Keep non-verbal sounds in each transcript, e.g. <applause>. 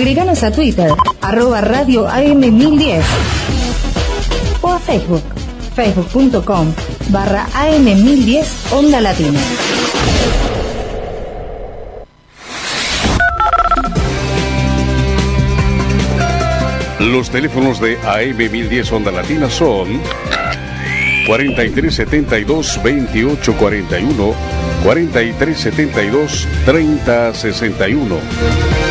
Agreganos a Twitter, arroba radio AM1010 o a Facebook, facebook.com barra AM1010 Onda Latina. Los teléfonos de AM1010 Onda Latina son 4372 2841 4372 3061.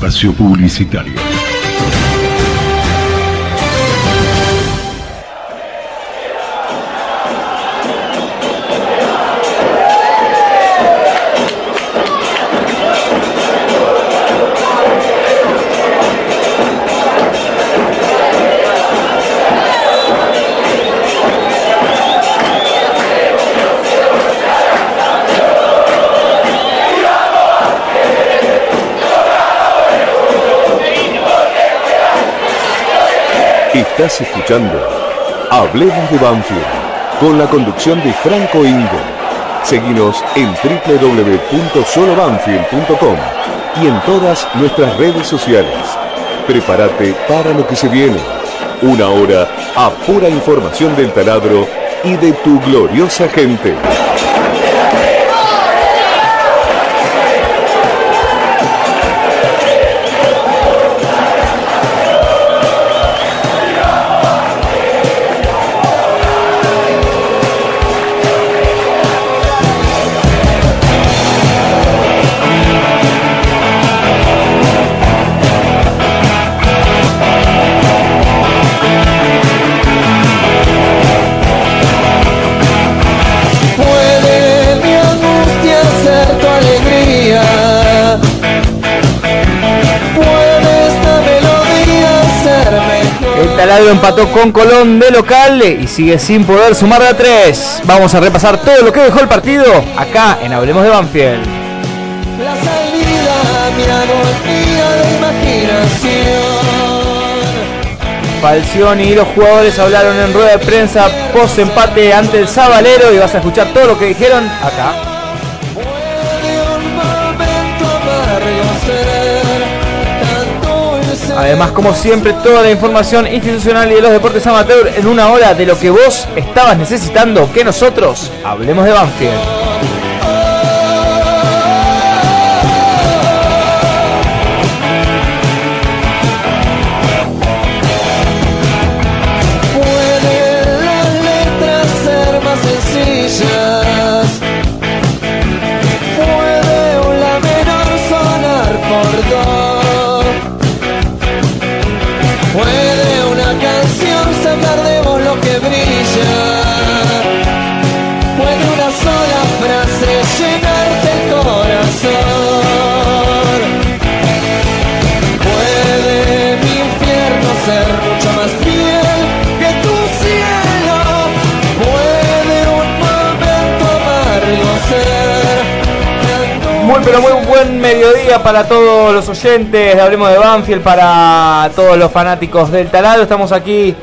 Espacio publicitario. Estás escuchando Hablemos de Banfield con la conducción de Franco Ingo. Seguinos en www.solobanfield.com y en todas nuestras redes sociales. Prepárate para lo que se viene. Una hora a pura información del taladro y de tu gloriosa gente. Empató con Colón de local y sigue sin poder sumar de a tres. Vamos a repasar todo lo que dejó el partido acá en Hablemos de Banfield. La salida mi agonía de imaginación. Falcioni y los jugadores hablaron en rueda de prensa post empate ante el Sabalero y vas a escuchar todo lo que dijeron acá. Además, como siempre, toda la información institucional y de los deportes amateur en una hora de lo que vos estabas necesitando que nosotros hablemos de Banfield. Muy pero muy buen mediodía para todos los oyentes de Hablemos de Banfield, para todos los fanáticos del taladro. Estamos aquí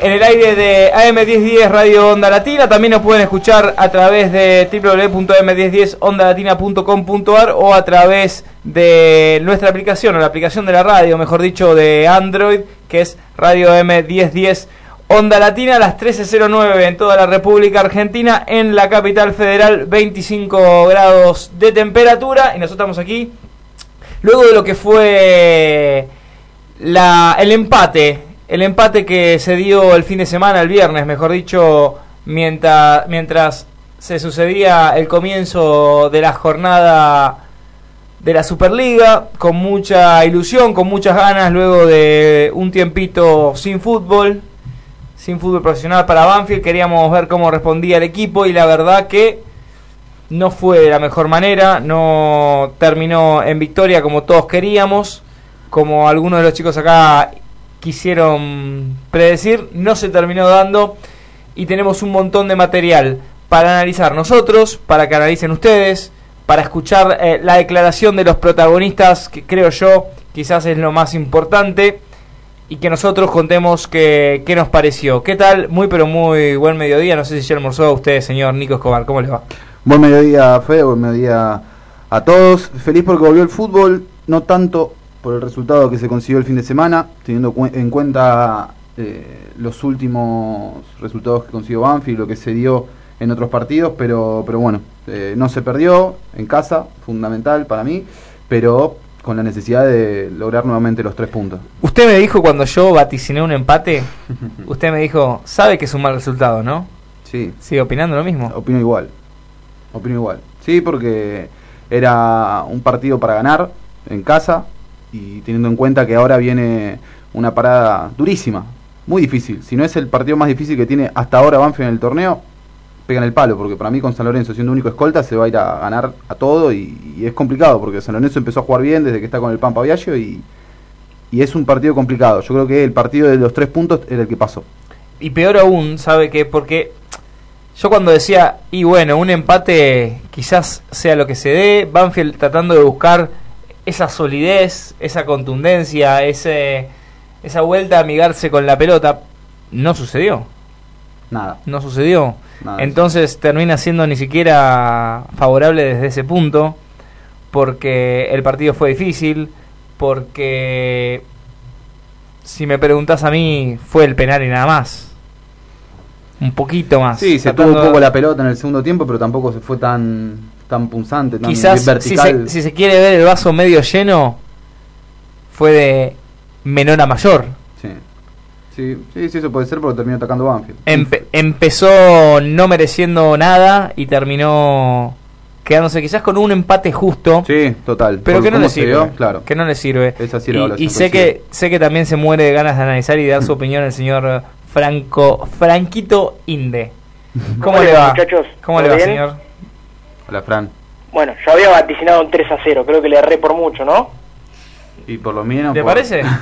en el aire de AM1010 Radio Onda Latina. También nos pueden escuchar a través de www.am1010ondalatina.com.ar o a través de nuestra aplicación, o la aplicación de la radio, mejor dicho, de Android, que es Radio M1010 Onda Latina a las 13.09 en toda la República Argentina, en la capital federal 25 grados de temperatura y nosotros estamos aquí luego de lo que fue la, el empate, el empate que se dio el fin de semana, el viernes, mejor dicho, mientras, mientras se sucedía el comienzo de la jornada de la Superliga, con mucha ilusión, con muchas ganas, luego de un tiempito sin fútbol, sin fútbol profesional para Banfield, queríamos ver cómo respondía el equipo y la verdad que no fue de la mejor manera, no terminó en victoria como todos queríamos, como algunos de los chicos acá quisieron predecir, no se terminó dando y tenemos un montón de material para analizar nosotros, para que analicen ustedes, para escuchar eh, la declaración de los protagonistas, que creo yo quizás es lo más importante, y que nosotros contemos qué, nos pareció. ¿Qué tal? Muy pero muy buen mediodía. No sé si ya almorzó a usted, señor Nico Escobar. ¿Cómo le va? Buen mediodía, Fede, buen mediodía a todos. Feliz porque volvió el fútbol, no tanto por el resultado que se consiguió el fin de semana, teniendo cu- en cuenta eh, los últimos resultados que consiguió Banfield, lo que se dio en otros partidos, pero, pero bueno, eh, no se perdió en casa, fundamental para mí, pero con la necesidad de lograr nuevamente los tres puntos. Usted me dijo cuando yo vaticiné un empate, <laughs> usted me dijo, sabe que es un mal resultado, ¿no? Sí, ¿Sigue opinando lo mismo? Opino igual. Opino igual. Sí, porque era un partido para ganar en casa y teniendo en cuenta que ahora viene una parada durísima, muy difícil. Si no es el partido más difícil que tiene hasta ahora Banfield en el torneo, pegan el palo, porque para mí con San Lorenzo siendo único escolta se va a ir a ganar a todo y, es complicado, porque San Lorenzo empezó a jugar bien desde que está con el Pampa Viaggio y, y es un partido complicado. Yo creo que el partido de los tres puntos era el que pasó. Y peor aún, ¿sabe qué? Porque yo cuando decía, y bueno, un empate quizás sea lo que se dé, Banfield tratando de buscar esa solidez, esa contundencia, ese, esa vuelta a amigarse con la pelota, no sucedió. Nada. No sucedió. Nada. Entonces termina siendo ni siquiera favorable desde ese punto, porque el partido fue difícil, porque si me preguntas a mí, fue el penal y nada más. Un poquito más. Sí, se tuvo un poco la pelota en el segundo tiempo, pero tampoco se fue tan tan punzante, tan Quizás si se, si se quiere ver el vaso medio lleno, fue de menor a mayor. Sí. Sí, sí, sí, eso puede ser porque terminó atacando Banfield. Empe- empezó no mereciendo nada y terminó quedándose quizás con un empate justo. Sí, total. Pero que no le sirve. dio, claro. Que no le sirve. Es así la y, y sé que sé que también se muere de ganas de analizar y de dar su <laughs> opinión el señor Franco Franquito Inde. <laughs> ¿Cómo, ¿Cómo le va, muchachos? ¿Cómo le ¿Todo va, bien? señor? Hola, Fran. Bueno, yo había vaticinado un 3 a 0, creo que le erré por mucho, ¿no? Y por lo menos. ¿Le por- parece? <laughs>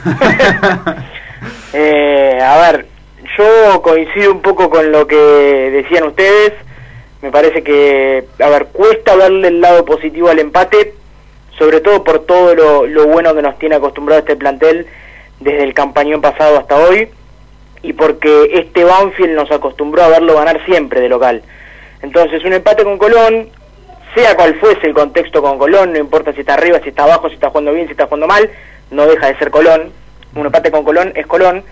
Eh, a ver, yo coincido un poco con lo que decían ustedes. Me parece que, a ver, cuesta darle el lado positivo al empate, sobre todo por todo lo, lo bueno que nos tiene acostumbrado este plantel desde el campañón pasado hasta hoy, y porque este Banfield nos acostumbró a verlo ganar siempre de local. Entonces, un empate con Colón, sea cual fuese el contexto con Colón, no importa si está arriba, si está abajo, si está jugando bien, si está jugando mal, no deja de ser Colón. Un empate con Colón es Colón.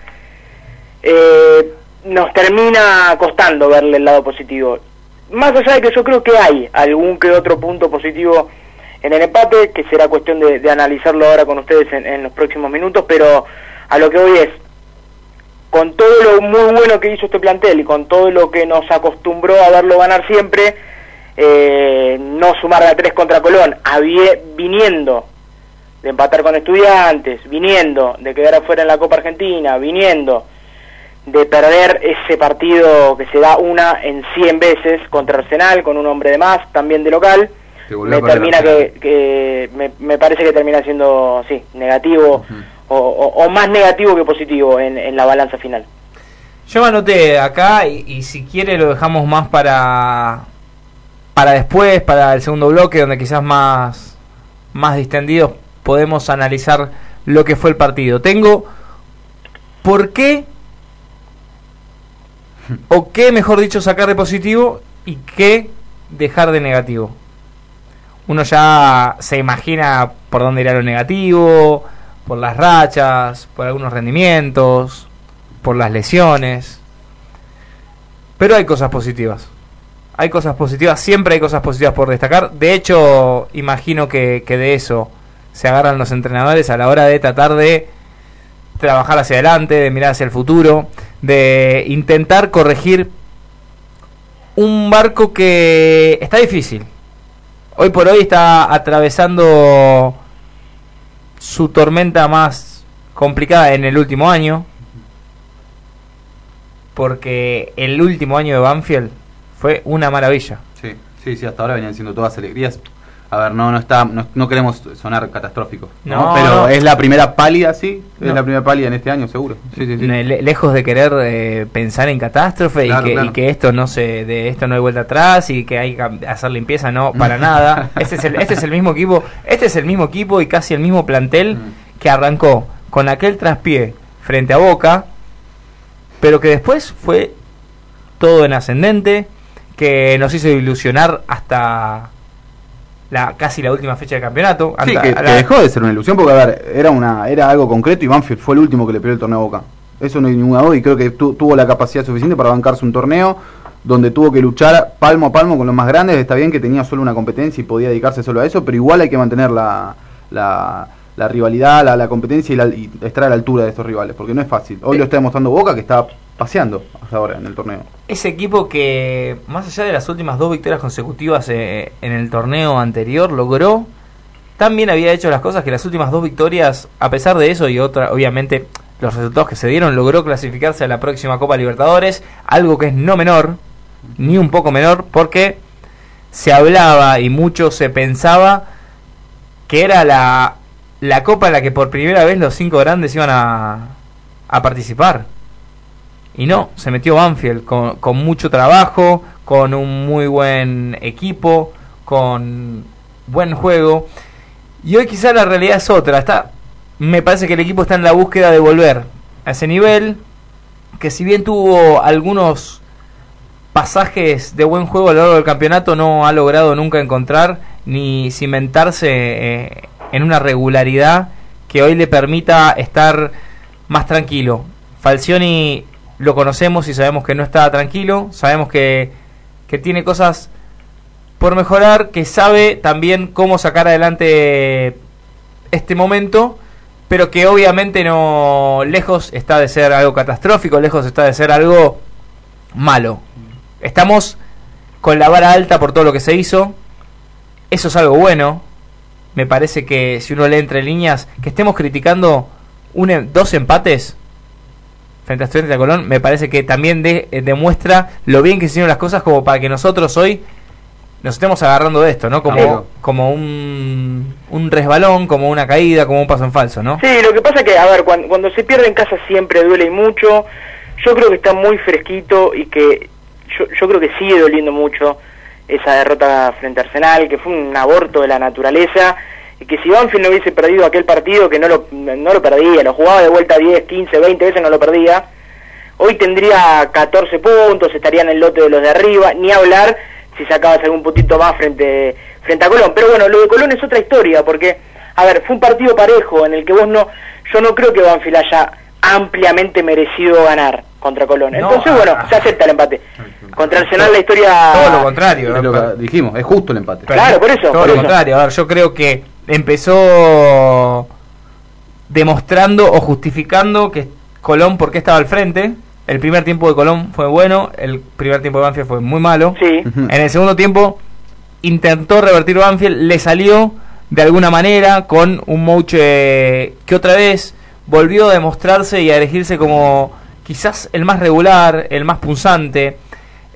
Eh, nos termina costando verle el lado positivo. Más allá de que yo creo que hay algún que otro punto positivo en el empate, que será cuestión de, analizarlo ahora con ustedes en, los próximos minutos, pero a lo que voy es, con todo lo muy bueno que hizo este plantel y con todo lo que nos acostumbró a verlo ganar siempre, eh, no sumar a tres contra Colón, habie- viniendo de empatar con estudiantes, viniendo de quedar afuera en la Copa Argentina, viniendo de perder ese partido que se da una en 100 veces contra Arsenal con un hombre de más, también de local, me termina que, que me, me parece que termina siendo sí negativo o, o- o más negativo que positivo en, en la balanza final. Yo me anoté acá y, y si quiere lo dejamos más para para después, para el segundo bloque, donde quizás más, más distendidos podemos analizar lo que fue el partido. Tengo por qué o qué, mejor dicho, sacar de positivo y qué dejar de negativo. Uno ya se imagina por dónde irá lo negativo, por las rachas, por algunos rendimientos, por las lesiones. Pero hay cosas positivas. Hay cosas positivas, siempre hay cosas positivas por destacar. De hecho, imagino que, de eso se agarran los entrenadores a la hora de tratar de trabajar hacia adelante, de mirar hacia el futuro, de intentar corregir un barco que está difícil. Hoy por hoy está atravesando su tormenta más complicada en el último año. Porque el último año de Banfield fue una maravilla. Sí, sí, sí, hasta ahora venían siendo todas alegrías. A ver, no, no está, no, no queremos sonar catastróficos, ¿no? Pero es la primera pálida, sí, es la primera pálida en este año, seguro. Sí, sí, sí. Le- lejos de querer eh, pensar en catástrofe Claro, y, que, claro. y que esto no se de esto no hay vuelta atrás y que hay que hacer limpieza no para nada <laughs> este es el este es el mismo equipo este es el mismo equipo y casi el mismo plantel Mm. que arrancó con aquel traspié frente a Boca, pero que después fue todo en ascendente, que nos hizo ilusionar hasta la casi la última fecha de campeonato. Sí, que, dejó de ser una ilusión porque, a ver, era, una, era algo concreto y Banfield fue el último que le peleó el torneo a Boca. Eso no hay ninguna duda y creo que tu- tuvo la capacidad suficiente para bancarse un torneo donde tuvo que luchar palmo a palmo con los más grandes. Está bien que tenía solo una competencia y podía dedicarse solo a eso, pero igual hay que mantener la, la, la rivalidad, la, la competencia y, la- y estar a la altura de estos rivales, porque no es fácil. Hoy lo está demostrando Boca que está paseando hasta ahora en el torneo. ese equipo que, más allá de las últimas dos victorias consecutivas eh, en el torneo anterior, logró también había hecho las cosas que las últimas dos victorias, a pesar de eso y otra, obviamente, los resultados que se dieron, logró clasificarse a la próxima Copa Libertadores, algo que es no menor, ni un poco menor, porque se hablaba y mucho se pensaba que era la, la Copa en la que por primera vez los cinco grandes iban a, a participar. Y no, se metió Banfield con, con mucho trabajo, con un muy buen equipo, con buen juego. Y hoy quizá la realidad es otra. Está, me parece que el equipo está en la búsqueda de volver a ese nivel. Que si bien tuvo algunos pasajes de buen juego a lo largo del campeonato, no ha logrado nunca encontrar ni cimentarse eh, en una regularidad que hoy le permita estar más tranquilo. Falcioni lo conocemos y sabemos que no está tranquilo, sabemos que, que tiene cosas por mejorar, que sabe también cómo sacar adelante este momento, pero que obviamente no lejos está de ser algo catastrófico, lejos está de ser algo malo. Estamos con la vara alta por todo lo que se hizo. Eso es algo bueno. Me parece que si uno lee entre líneas, que estemos criticando un, em- dos empates frente a Estudiantes de Colón, me parece que también de- eh, demuestra lo bien que se hicieron las cosas como para que nosotros hoy nos estemos agarrando de esto, ¿no? Como, Claro. como un, un resbalón, como una caída, como un paso en falso, ¿no? Sí, lo que pasa que, a ver, cuando, cuando se pierde en casa siempre duele y mucho. Yo creo que está muy fresquito y que yo, yo creo que sigue doliendo mucho esa derrota frente a Arsenal, que fue un aborto de la naturaleza. Y que si Banfield no hubiese perdido aquel partido, que no lo, no lo perdía, lo jugaba de vuelta 10, 15, 20 veces, no lo perdía. Hoy tendría 14 puntos, estaría en el lote de los de arriba, ni hablar si sacabas algún puntito más frente, frente a Colón. Pero bueno, lo de Colón es otra historia, porque, a ver, fue un partido parejo en el que vos no, yo no creo que Banfield haya ampliamente merecido ganar contra Colón. No, Entonces, ah, bueno, ah. se acepta el empate. Contra Arsenal la historia... Todo lo contrario. Es lo que dijimos, es justo el empate. Claro, por eso, Todo por lo eso. contrario. A ver, yo creo que empezó demostrando o justificando que Colón por qué estaba al frente. El primer tiempo de Colón fue bueno, el primer tiempo de Banfield fue muy malo. Sí. En el segundo tiempo intentó revertir Banfield, le salió de alguna manera con un Mouche que otra vez volvió a demostrarse y a elegirse como quizás el más regular, el más punzante,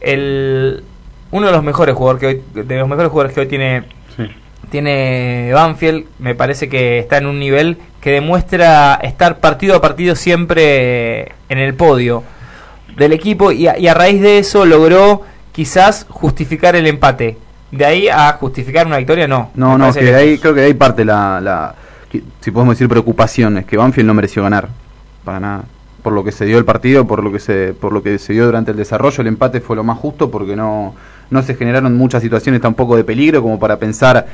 el uno de los mejores jugadores que hoy, de los mejores jugadores que hoy tiene Sí. Tiene Banfield, me parece que está en un nivel que demuestra estar partido a partido siempre en el podio del equipo y a, y a raíz de eso logró quizás justificar el empate. De ahí a justificar una victoria, no. No, no, que de ahí, creo que de ahí parte la, la que- si podemos decir preocupación, es que Banfield no mereció ganar, para nada. Por lo que se dio el partido, por lo que se, por lo que se dio durante el desarrollo, el empate fue lo más justo porque no, no se generaron muchas situaciones tampoco de peligro como para pensar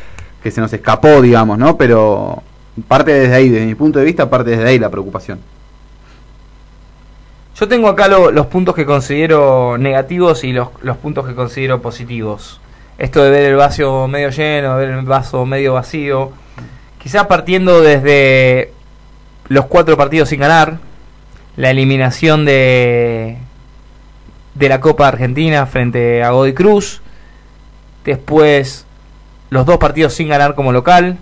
que se nos escapó, digamos, ¿no? Pero parte desde ahí, desde mi punto de vista, parte desde ahí la preocupación. Yo tengo acá lo- los puntos que considero negativos y los, los puntos que considero positivos. Esto de ver el vaso medio lleno, de ver el vaso medio vacío. Quizás partiendo desde los cuatro partidos sin ganar, la eliminación de, de la Copa Argentina frente a Godoy Cruz, después los dos partidos sin ganar como local,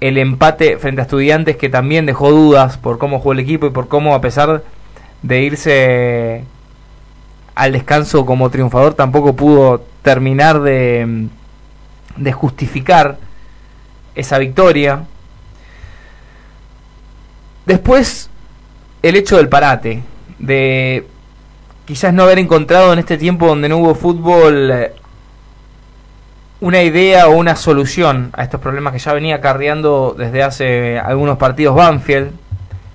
el empate frente a estudiantes que también dejó dudas por cómo jugó el equipo y por cómo a pesar de irse al descanso como triunfador tampoco pudo terminar de, de justificar esa victoria. Después el hecho del parate, de quizás no haber encontrado en este tiempo donde no hubo fútbol una idea o una solución a estos problemas que ya venía acarreando desde hace algunos partidos Banfield.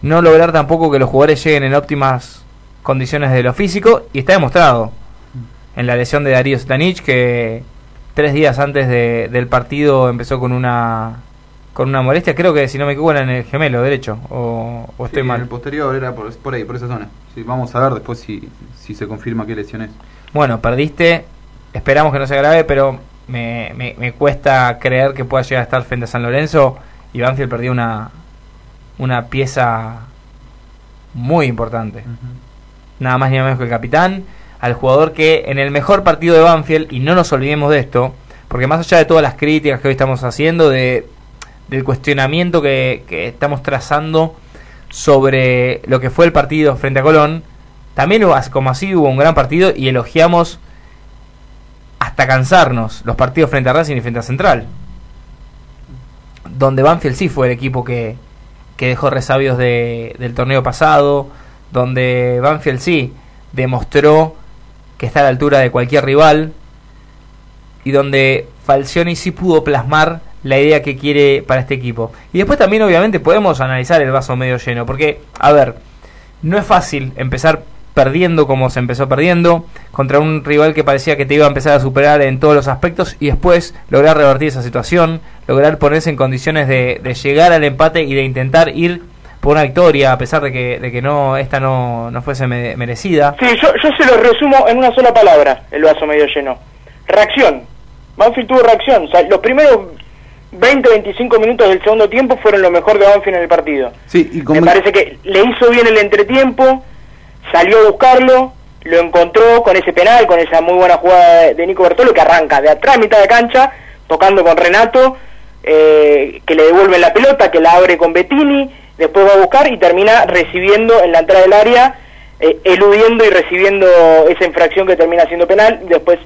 no lograr tampoco que los jugadores lleguen en óptimas condiciones de lo físico y está demostrado en la lesión de Darío Stanich que tres días antes de- del partido empezó con una con una molestia, creo que si no me equivoco era en el gemelo derecho o, o estoy Sí, mal. El posterior era por, por ahí, por esa zona. Sí, vamos a ver después si, si se confirma qué lesión es. Bueno, perdiste, esperamos que no sea grave, pero me, me, me cuesta creer que pueda llegar a estar frente a San Lorenzo y Banfield perdió una, una pieza muy importante. Nada más ni nada menos que el capitán, al jugador que en el mejor partido de Banfield, y no nos olvidemos de esto, porque más allá de todas las críticas que hoy estamos haciendo, de, del cuestionamiento que, que estamos trazando sobre lo que fue el partido frente a Colón, también como así hubo un gran partido y elogiamos hasta cansarnos los partidos frente a Racing y frente a Central. Donde Banfield sí fue el equipo que, que dejó resabios de- del torneo pasado, donde Banfield sí demostró que está a la altura de cualquier rival y donde Falcioni sí pudo plasmar la idea que quiere para este equipo. Y después también obviamente podemos analizar el vaso medio lleno, porque, a ver, no es fácil empezar perdiendo como se empezó perdiendo contra un rival que parecía que te iba a empezar a superar en todos los aspectos y después lograr revertir esa situación, lograr ponerse en condiciones de, de llegar al empate y de intentar ir por una victoria a pesar de que, de que no esta no, no fuese me- merecida. Sí, yo, yo se lo resumo en una sola palabra, el vaso medio lleno. Reacción. Banfield tuvo reacción. O sea, los primeros 20, 25 minutos del segundo tiempo fueron lo mejor de Banfield en el partido. Sí, y como Me parece que le hizo bien el entretiempo, salió a buscarlo, lo encontró con ese penal, con esa muy buena jugada de, Nico Bertolo que arranca de atrás, mitad de cancha, tocando con Renato, eh, que le devuelven la pelota, que la abre con Bettini, después va a buscar y termina recibiendo en la entrada del área, eh, eludiendo y recibiendo esa infracción que termina siendo penal, después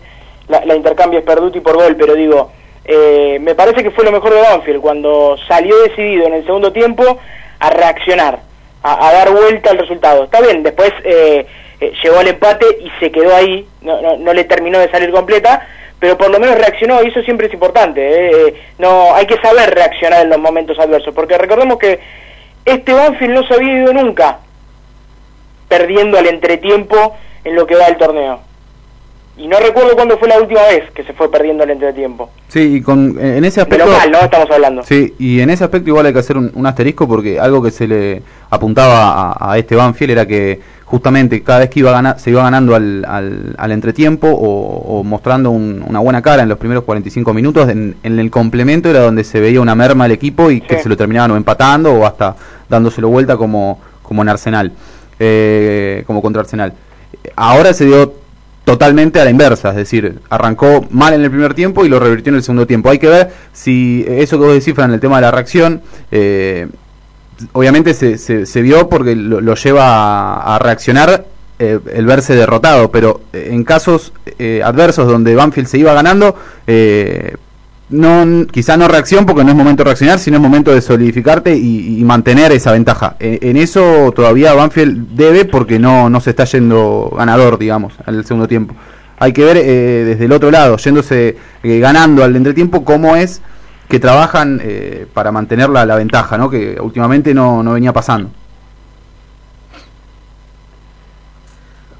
la, la intercambia es Perduti por gol, pero digo, eh, me parece que fue lo mejor de Banfield, cuando salió decidido en el segundo tiempo a reaccionar, a, a dar vuelta al resultado. Está bien, después eh, eh, llegó al empate y se quedó ahí, no, no, le terminó de salir completa, pero por lo menos reaccionó y eso siempre es importante. eh, eh, no Hay que saber reaccionar en los momentos adversos, porque recordemos que este Banfield no se había ido nunca perdiendo al entretiempo en lo que va del torneo. Y no recuerdo cuándo fue la última vez que se fue perdiendo al entretiempo. Sí, y con, en ese De aspecto... local, ¿no? Estamos hablando. Sí, y en ese aspecto igual hay que hacer un, un asterisco porque algo que se le apuntaba a, a este Banfield era que justamente cada vez que iba gana- se iba ganando al, al, al entretiempo o, o mostrando un- una buena cara en los primeros 45 minutos, en, en el complemento era donde se veía una merma al equipo y que se lo terminaban o empatando o hasta dándoselo vuelta como, como en Arsenal, eh, como contra Arsenal. Ahora se dio totalmente a la inversa, es decir, arrancó mal en el primer tiempo y lo revirtió en el segundo tiempo. Hay que ver si eso que vos decís, Fran, el tema de la reacción, eh, obviamente se, se, vio porque lo, lleva a, reaccionar eh, el verse derrotado, pero eh, en casos eh, adversos donde Banfield se iba ganando, no quizá no reacción porque no es momento de reaccionar, sino es momento de solidificarte y, mantener esa ventaja. En, en eso todavía Banfield debe porque no, no se está yendo ganador, digamos, al segundo tiempo. Hay que ver eh, desde el otro lado, yéndose eh, ganando al entretiempo, cómo es que trabajan eh, para mantener la, la ventaja, ¿no? que últimamente no, no venía pasando.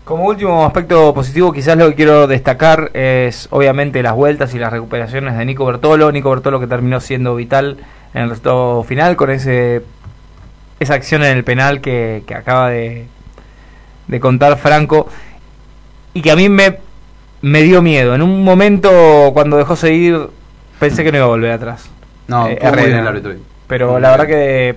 Como último aspecto positivo, quizás lo que quiero destacar es obviamente las vueltas y las recuperaciones de Nico Bertolo. Nico Bertolo que terminó siendo vital en el resultado final con ese esa acción en el penal que, que acaba de, de contar Franco y que a mí me, me dio miedo. En un momento cuando dejó seguir pensé que no iba a volver atrás. No, Eh, muy Herrera. bien el árbitro. Pero Muy la bien. verdad que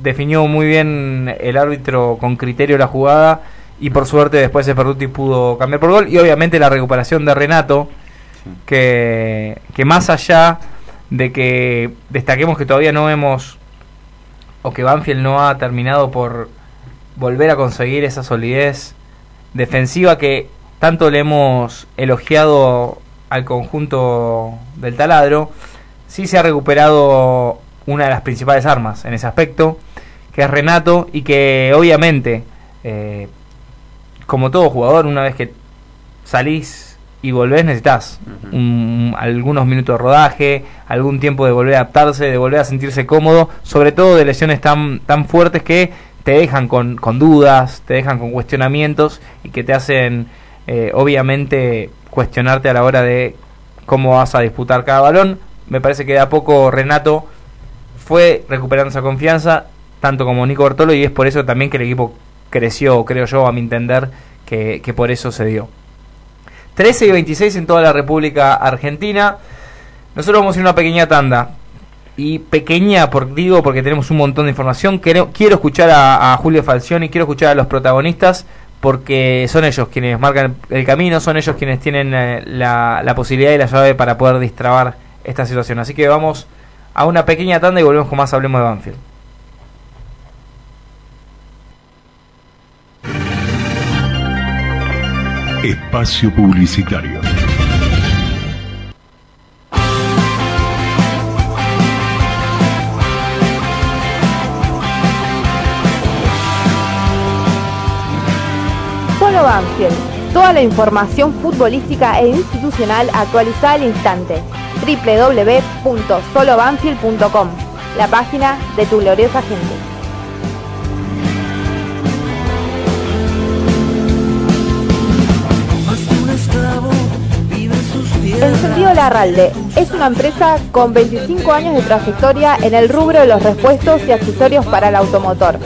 definió muy bien el árbitro con criterio la jugada y por suerte después Ferruti pudo cambiar por gol. Y obviamente la recuperación de Renato que, que más allá de que destaquemos que todavía no hemos o que Banfield no ha terminado por volver a conseguir esa solidez defensiva que tanto le hemos elogiado al conjunto del taladro, sí se ha recuperado una de las principales armas en ese aspecto, que es Renato, y que obviamente, eh, como todo jugador, una vez que salís y volvés, necesitas algunos minutos de rodaje, algún tiempo de volver a adaptarse, de volver a sentirse cómodo, sobre todo de lesiones tan, tan fuertes que te dejan con, con dudas, te dejan con cuestionamientos y que te hacen eh, obviamente cuestionarte a la hora de cómo vas a disputar cada balón. Me parece que de a poco Renato fue recuperando esa confianza, tanto como Nico Bertolo, y es por eso también que el equipo creció, creo yo, a mi entender, que, que por eso se dio. 13 y 26 en toda la República Argentina. Nosotros vamos a ir a una pequeña tanda. Y pequeña, por, digo, porque tenemos un montón de información. Quiero, quiero escuchar a, Julio Falcioni, quiero escuchar a los protagonistas, porque son ellos quienes marcan el camino, son ellos quienes tienen eh, la, la posibilidad y la llave para poder distrabar esta situación. Así que vamos a una pequeña tanda y volvemos con más Hablemos de Banfield. Espacio Publicitario. Solo Banfield. Toda la información futbolística e institucional actualizada al instante. www.solobanfield.com La página de tu gloriosa gente. Encendido Larralde es una empresa con 25 años de trayectoria en el rubro de los repuestos y accesorios para el automotor,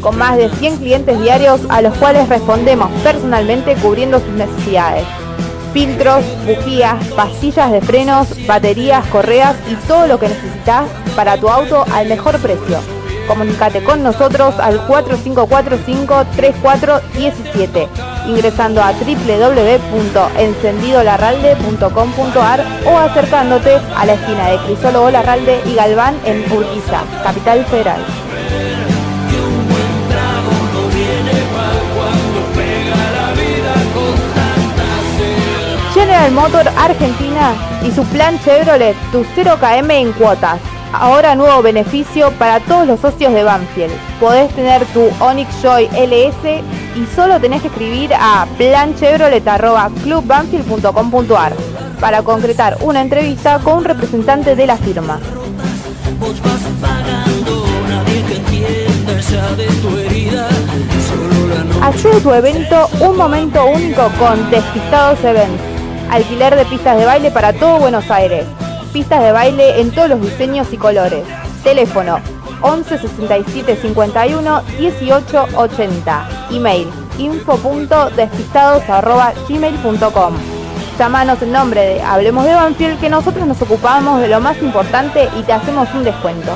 con más de 100 clientes diarios a los cuales respondemos personalmente cubriendo sus necesidades. Filtros, bujías, pastillas de frenos, baterías, correas y todo lo que necesitas para tu auto al mejor precio. Comunicate con nosotros al 4545-3417 ingresando a www.encendidolarralde.com.ar o acercándote a la esquina de Crisólogo Larralde y Galván en Urquiza, Capital Federal. General Motor Argentina y su plan Chevrolet, tu 0KM en cuotas. Ahora nuevo beneficio para todos los socios de Banfield. Podés tener tu Onix Joy LS y solo tenés que escribir a planchevrolet.clubbanfield.com.ar para concretar una entrevista con un representante de la firma. Ayuda tu evento un momento único con Despistados Events. Alquiler de pistas de baile para todo Buenos Aires. Pistas de baile en todos los diseños y colores. Teléfono 11 67 51 18 80. Email info.despistados.gmail.com Llamanos en nombre de Hablemos de Banfield que nosotros nos ocupamos de lo más importante y te hacemos un descuento.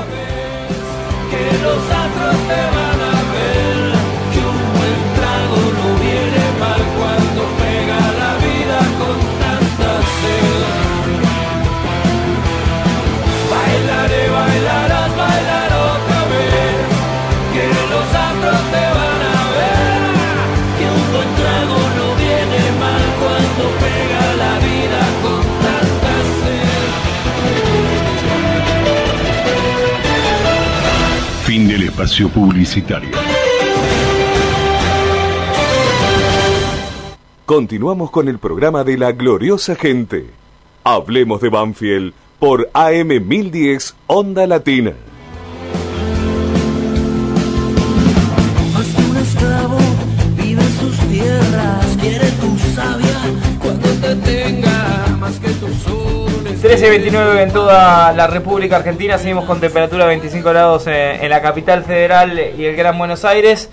Espacio publicitario. Continuamos con el programa de la gloriosa gente. Hablemos de Banfield por AM 1010 Onda Latina. Quiere tu cuando te tenga más que. 13 y 29 en toda la República Argentina. Seguimos con temperatura de 25 grados en, en la capital federal y el Gran Buenos Aires.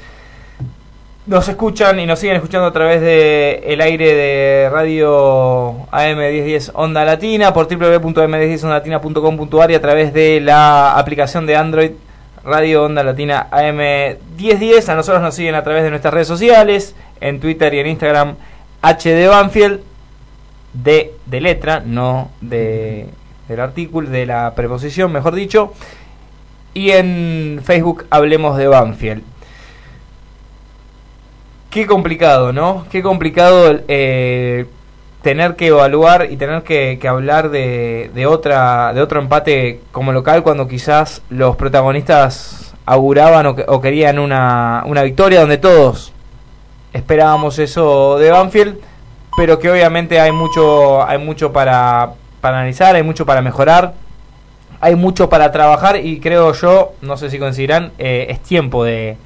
Nos escuchan y nos siguen escuchando a través de el aire de radio AM1010 Onda Latina por www.m1010ondalatina.com.ar y a través de la aplicación de Android Radio Onda Latina AM1010. A nosotros nos siguen a través de nuestras redes sociales, en Twitter y en Instagram HD Banfield de, de letra, no de, del artículo, de la preposición, mejor dicho. Y en Facebook hablemos de Banfield. Qué complicado, ¿no? Qué complicado eh, tener que evaluar y tener que, que hablar de, de, otra, de otro empate como local cuando quizás los protagonistas auguraban o, o querían una, una victoria donde todos esperábamos eso de Banfield pero que obviamente hay mucho hay mucho para, para analizar, hay mucho para mejorar, hay mucho para trabajar y creo yo, no sé si coincidirán, eh, es tiempo de,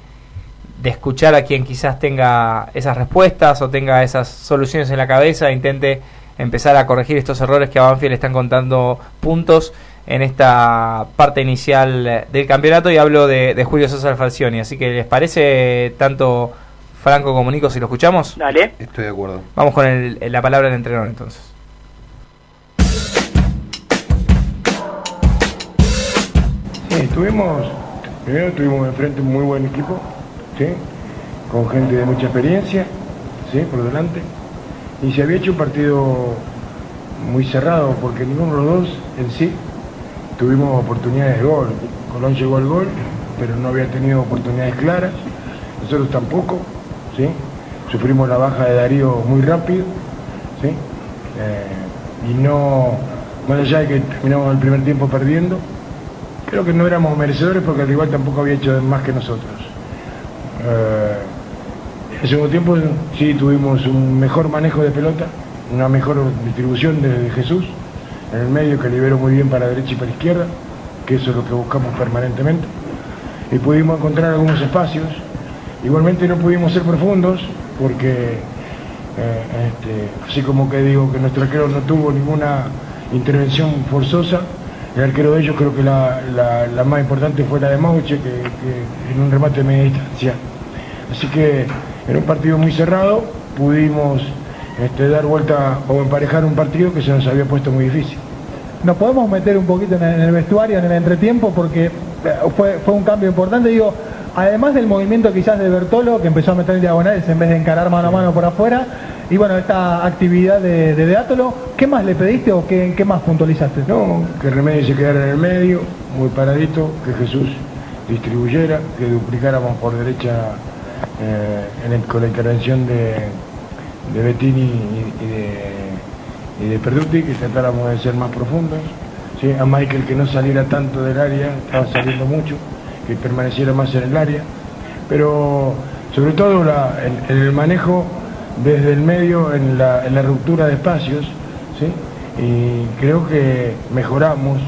de escuchar a quien quizás tenga esas respuestas o tenga esas soluciones en la cabeza, intente empezar a corregir estos errores que a Banfield le están contando puntos en esta parte inicial del campeonato y hablo de, de Julio César Falcioni. Así que les parece tanto Franco como Nico si lo escuchamos. Dale. Estoy de acuerdo. Vamos con el- la palabra del entrenador entonces. Sí, tuvimos, primero tuvimos enfrente un muy buen equipo, ¿sí? con gente de mucha experiencia, ¿sí? por delante, y se había hecho un partido muy cerrado, porque ninguno de los dos en sí tuvimos oportunidades de gol. Colón llegó al gol, pero no había tenido oportunidades claras, nosotros tampoco, ¿sí? sufrimos la baja de Darío muy rápido, ¿sí? Eh, y no, más allá de que terminamos el primer tiempo perdiendo, creo que no éramos merecedores porque el rival tampoco había hecho más que nosotros. Eh, en el segundo tiempo sí tuvimos un mejor manejo de pelota, una mejor distribución de Jesús en el medio que liberó muy bien para derecha y para izquierda, que eso es lo que buscamos permanentemente. Y pudimos encontrar algunos espacios. Igualmente no pudimos ser profundos porque eh, este, así como que digo que nuestro arquero no tuvo ninguna intervención forzosa, el arquero de ellos creo que la, la- más importante fue la de Mauche, que, en un remate de media distancia. Así que en un partido muy cerrado pudimos este, dar vuelta o emparejar un partido que se nos había puesto muy difícil. Nos podemos meter un poquito en el, en el vestuario, en el entretiempo, porque eh, fue, fue un cambio importante. Digo, además del movimiento quizás de Bertolo, que empezó a meter diagonales en vez de encarar mano a mano por afuera, y bueno, esta actividad de, de Deátolo, ¿qué más le pediste o qué, qué más puntualizaste? No, que Remedio se quedara en el medio, muy paradito, que Jesús distribuyera, que duplicáramos por derecha eh, en el- con la intervención de, de Bettini y, y de, y de Perduti, que tratáramos de ser más profundos. ¿sí? A Michael que no saliera tanto del área, estaba saliendo mucho, que permaneciera más en el área. Pero sobre todo en, el manejo desde el medio, en la, en la ruptura de espacios, ¿sí? y creo que mejoramos,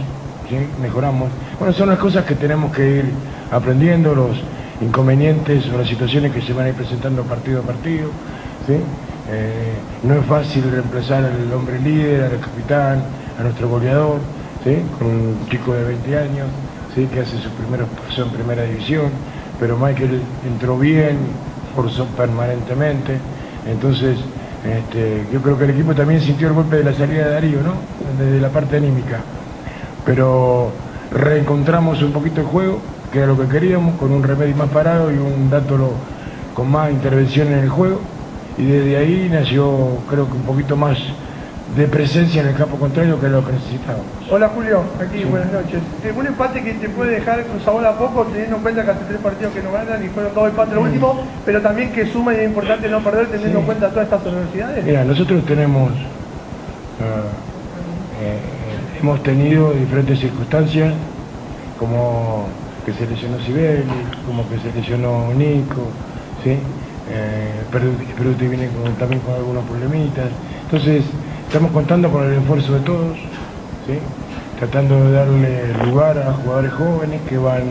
¿sí? mejoramos. Bueno, son las cosas que tenemos que ir aprendiendo, los inconvenientes o las situaciones que se van a ir presentando partido a partido. ¿sí? Eh, no es fácil reemplazar al hombre líder, al capitán, a nuestro goleador, ¿sí? con un chico de 20 años que hace su primera paso en primera división, pero Michael entró bien, forzó permanentemente, entonces este, yo creo que el equipo también sintió el golpe de la salida de Darío, ¿no? Desde la parte anímica. Pero reencontramos un poquito el juego, que era lo que queríamos, con un remedio más parado y un Dátolo con más intervención en el juego. Y desde ahí nació, creo que un poquito más de presencia en el campo contrario, que es lo que necesitábamos. Hola Julio, aquí buenas noches. Eh, un empate que te puede dejar con sabor a poco, teniendo en cuenta que hace tres partidos que no ganan y fueron dos empates los últimos, pero también que suma y es importante no perder teniendo en cuenta todas estas universidades. Mira, nosotros tenemos, ah, eh, hemos tenido diferentes circunstancias, como que se lesionó Sibeli, como que se lesionó Nico, ¿sí? Eh, Perduti, Perduti viene con- también con algunos problemitas. Entonces, estamos contando con el esfuerzo de todos, ¿sí? tratando de darle lugar a jugadores jóvenes que van,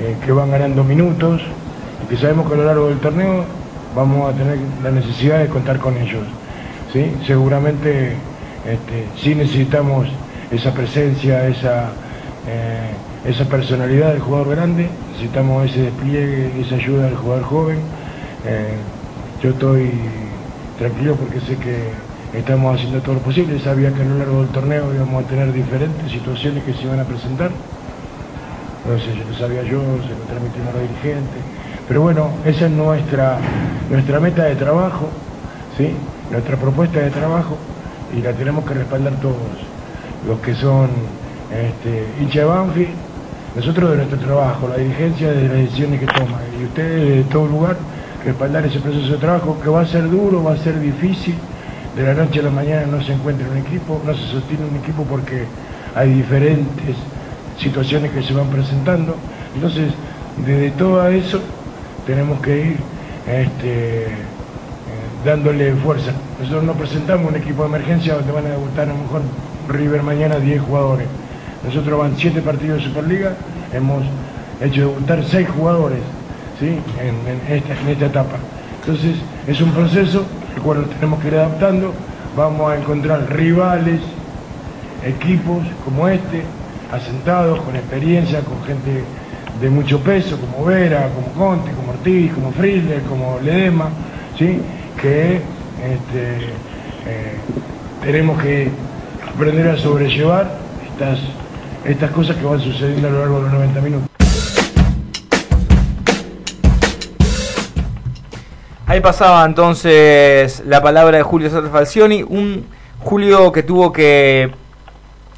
eh, que van ganando minutos y que sabemos que a lo largo del torneo vamos a tener la necesidad de contar con ellos. ¿sí? Seguramente este, sí necesitamos esa presencia, esa, eh, esa personalidad del jugador grande, necesitamos ese despliegue, esa ayuda del jugador joven. Eh, yo estoy tranquilo porque sé que estamos haciendo todo lo posible, sabía que a lo largo del torneo íbamos a tener diferentes situaciones que se iban a presentar. No sé, lo sabía yo, se lo transmitimos a los dirigentes. Pero bueno, esa es nuestra, nuestra meta de trabajo, ¿sí? nuestra propuesta de trabajo y la tenemos que respaldar todos. Los que son este, hincha de Banfield, nosotros de nuestro trabajo, la dirigencia de las decisiones que toma y ustedes de todo lugar respaldar ese proceso de trabajo que va a ser duro, va a ser difícil. De la noche a la mañana no se encuentra un equipo, no se sostiene un equipo porque hay diferentes situaciones que se van presentando. Entonces, desde todo eso tenemos que ir este, eh, dándole fuerza. Nosotros no presentamos un equipo de emergencia donde van a debutar a lo mejor River mañana 10 jugadores. Nosotros van 7 partidos de Superliga, hemos hecho debutar 6 jugadores. ¿sí? en, en esta, en esta etapa. Entonces es un proceso el cual tenemos que ir adaptando, vamos a encontrar rivales, equipos como este, asentados, con experiencia, con gente de mucho peso, como Vera, como Conte, como Ortiz, como Friedler, como Ledema, ¿sí? que este, eh, tenemos que aprender a sobrellevar estas, estas cosas que van sucediendo a lo largo de los 90 minutos. Ahí pasaba entonces la palabra de Julio César Falcioni, un Julio que tuvo que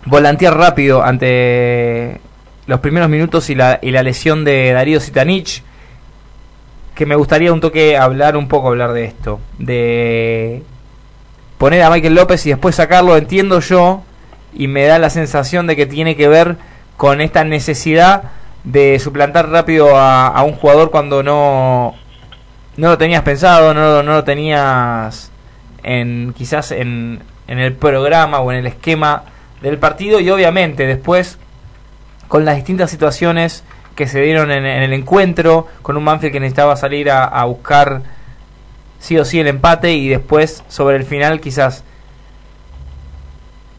volantear rápido ante los primeros minutos y la, y la lesión de Darío Sitanich, que me gustaría un toque hablar un poco, hablar de esto, de poner a Michael López y después sacarlo, entiendo yo, y me da la sensación de que tiene que ver con esta necesidad de suplantar rápido a, a un jugador cuando no, no lo tenías pensado, no, no lo tenías en quizás en, en el programa o en el esquema del partido. Y obviamente después con las distintas situaciones que se dieron en, el encuentro, con un Manfield que necesitaba salir a, a, buscar sí o sí el empate y después sobre el final quizás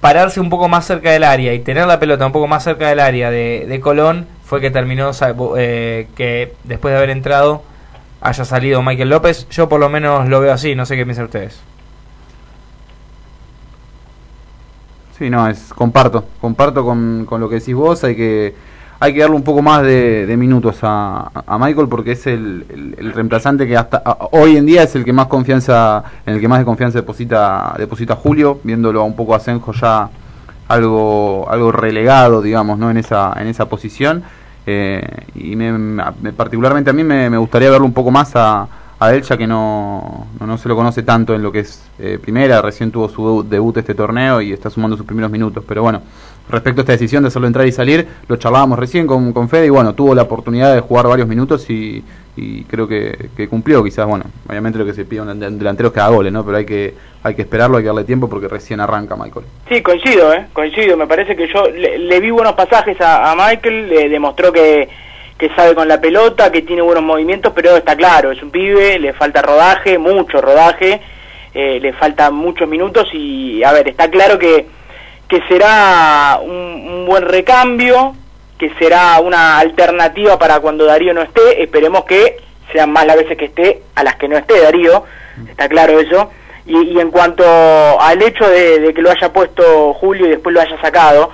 pararse un poco más cerca del área y tener la pelota un poco más cerca del área de, de Colón fue que terminó eh, que después de haber entrado haya salido Michael López. Yo por lo menos lo veo así, no sé qué piensan ustedes. Sí, no, es comparto, comparto con, con lo que decís vos, hay que hay que darle un poco más de, de minutos a, a, Michael porque es el, el, reemplazante que hasta hoy en día es el que más confianza, en el que más de confianza deposita, deposita Julio, viéndolo un poco a Senjo ya algo, algo relegado, digamos, ¿no? en esa, en esa posición. Eh, y me, me, particularmente a mí me, gustaría verlo un poco más a, a él, que no, no, no, se lo conoce tanto en lo que es eh, primera, recién tuvo su debut este torneo y está sumando sus primeros minutos. Pero bueno, respecto a esta decisión de hacerlo entrar y salir, lo charlábamos recién con, con Fede y bueno, tuvo la oportunidad de jugar varios minutos y, y creo que, que, cumplió. Quizás, bueno, obviamente lo que se pide un delantero es que haga goles, ¿no? Pero hay que, hay que esperarlo, hay que darle tiempo porque recién arranca Michael. Sí, coincido, ¿eh? Coincido. Me parece que yo le, le vi buenos pasajes a, Michael, le demostró que que sabe con la pelota, que tiene buenos movimientos, pero está claro, es un pibe, le falta rodaje, mucho rodaje, eh, le faltan muchos minutos y, a ver, está claro que, que será un, buen recambio, que será una alternativa para cuando Darío no esté, esperemos que sean más las veces que esté a las que no esté Darío, está claro eso. Y, en cuanto al hecho de, de que lo haya puesto Julio y después lo haya sacado,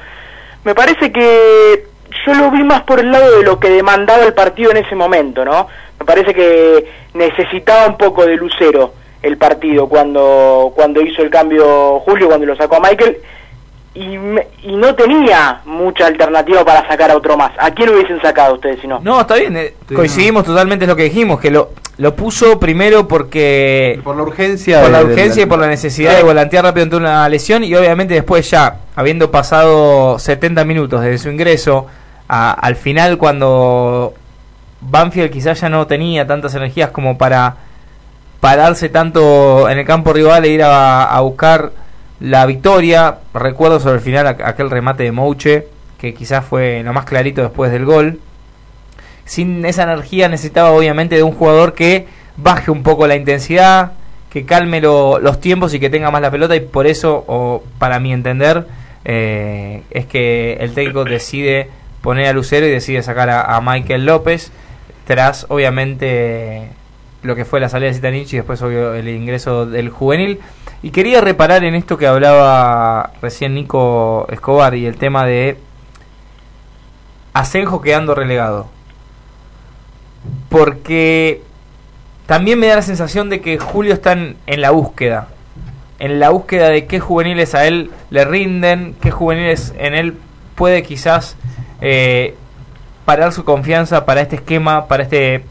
me parece que yo lo vi más por el lado de lo que demandaba el partido en ese momento, ¿no? Me parece que necesitaba un poco de lucero el partido cuando, cuando hizo el cambio Julio, cuando lo sacó a Michael, y, me, y no tenía mucha alternativa para sacar a otro más. ¿A quién hubiesen sacado ustedes si no? No, está bien, eh, sí, coincidimos no. totalmente en lo que dijimos, que lo, lo puso primero porque... Por la urgencia. Por la urgencia y por la necesidad de volantear rápido ante una lesión y obviamente después ya, habiendo pasado 70 minutos desde su ingreso, a, al final cuando Banfield quizás ya no tenía tantas energías como para pararse tanto en el campo rival e ir a, a buscar la victoria. Recuerdo sobre el final aquel remate de Mouche, que quizás fue lo más clarito después del gol. Sin esa energía necesitaba obviamente de un jugador que baje un poco la intensidad, que calme lo, los tiempos y que tenga más la pelota y por eso, o para mi entender, eh, es que el técnico decide poner a Lucero y decide sacar a Michael López tras obviamente lo que fue la salida de Zitanich y después obvio, el ingreso del juvenil. Y quería reparar en esto que hablaba recién Nico Escobar y el tema de Asenjo quedando relegado. Porque también me da la sensación de que Julio está en, en la búsqueda. En la búsqueda de qué juveniles a él le rinden, qué juveniles en él puede quizás eh, parar su confianza para este esquema, para este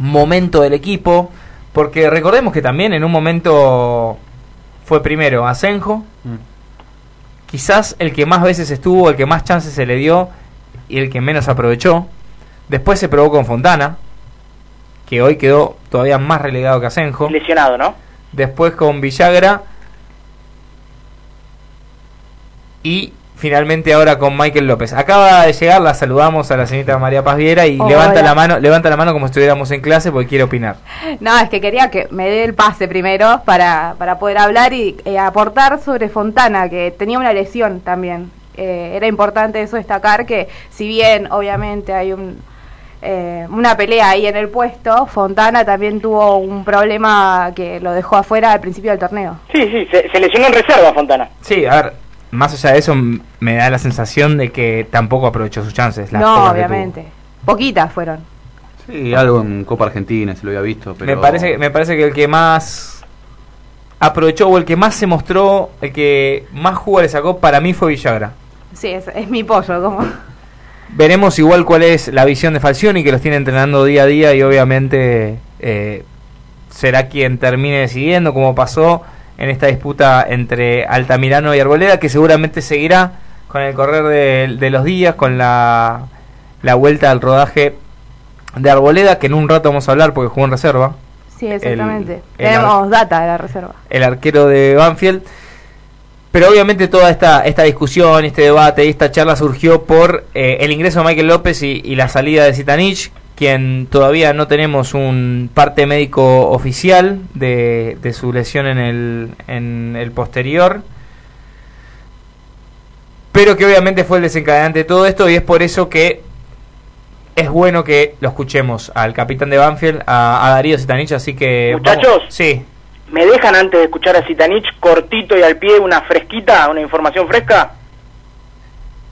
momento del equipo. Porque recordemos que también en un momento fue primero Asenjo, mm. quizás el que más veces estuvo, el que más chances se le dio y el que menos aprovechó. Después se probó con Fontana, que hoy quedó todavía más relegado que Asenjo. Lesionado, ¿no? Después con Villagra. Y finalmente ahora con Michael López. Acaba de llegar, la saludamos a la señorita María Paz Viera y levanta la mano, levanta la mano como si estuviéramos en clase porque quiere opinar. No, es que quería que me dé el pase primero para, para poder hablar y eh, aportar sobre Fontana, que tenía una lesión también. Eh, era importante eso destacar que si bien obviamente hay un, eh, una pelea ahí en el puesto, Fontana también tuvo un problema que lo dejó afuera al principio del torneo. Sí, sí, se, se lesionó en reserva Fontana. Sí, a ver, más allá de eso me da la sensación de que tampoco aprovechó sus chances. las no, obviamente. Poquitas fueron. Sí, algo en Copa Argentina, se lo había visto. Pero... Me parece, me parece que el que más aprovechó o el que más se mostró, el que más jugo le sacó para mí fue Villagra. Sí, es, es mi pollo, como. Veremos igual cuál es la visión de Falcioni, que los tiene entrenando día a día y obviamente eh, será quien termine decidiendo, como pasó en esta disputa entre Altamirano y Arboleda, que seguramente seguirá con el correr de, de los días, con la, la vuelta al rodaje de Arboleda, que en un rato vamos a hablar porque jugó en reserva, Sí, exactamente. el Tenemos data de la reserva. el arquero de Banfield. Pero obviamente toda esta, esta discusión, este debate y esta charla surgió por eh, el ingreso de Michael López y, y la salida de Zitanich, quien todavía no tenemos un parte médico oficial de, de su lesión en el, en el posterior. Pero que obviamente fue el desencadenante de todo esto y es por eso que es bueno que lo escuchemos al capitán de Banfield, a, a Darío Zitanich, así que... Muchachos. vamos- sí. ¿Me dejan antes de escuchar a Zitanich cortito y al pie una fresquita, una información fresca?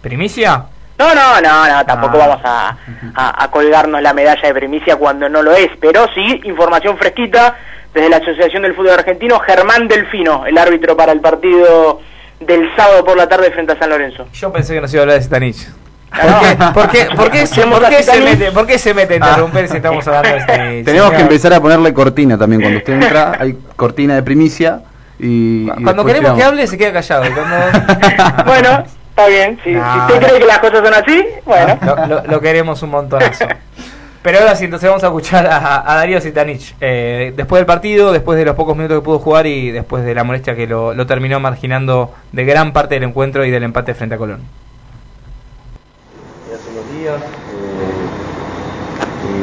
¿Primicia? No, no, no, no, tampoco Ah. vamos a, a- a colgarnos la medalla de primicia cuando no lo es, pero sí información fresquita desde la Asociación del Fútbol Argentino, Germán Delfino, el árbitro para el partido del sábado por la tarde frente a San Lorenzo. Yo pensé que no se iba a hablar de Zitanich. Ah, ¿Por qué, por qué, se, por qué mete, por qué se mete a interrumper si estamos hablando de Zitanich? <laughs> Tenemos que empezar a ponerle cortina también. Cuando usted entra, hay cortina de primicia. Y, y Cuando queremos que hable se queda callado. Cuando... <laughs> Bueno, está bien, si, usted cree que las cosas son así, bueno. lo, lo- lo queremos un montonazo. <laughs> Pero ahora sí, entonces vamos a escuchar a, a Darío Zitanich. Eh, después del partido, después de los pocos minutos que pudo jugar y después de la molestia que lo, lo terminó marginando de gran parte del encuentro y del empate frente a Colón. hace unos días. eh,